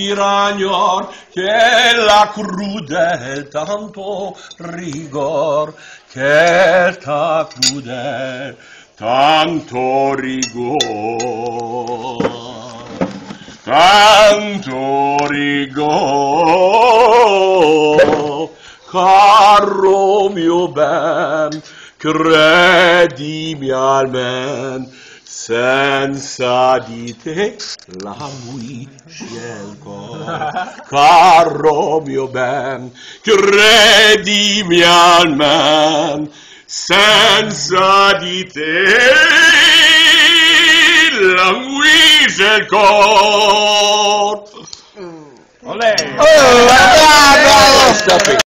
Ragnor che la crudel tanto rigor che ta crudel tanto rigor tanto rigor. Caro mio ben credimi almen senza di te la scelgo, caro mio ben, credimi almen, senza di te languisce il cor. Olè! Oh, bravo!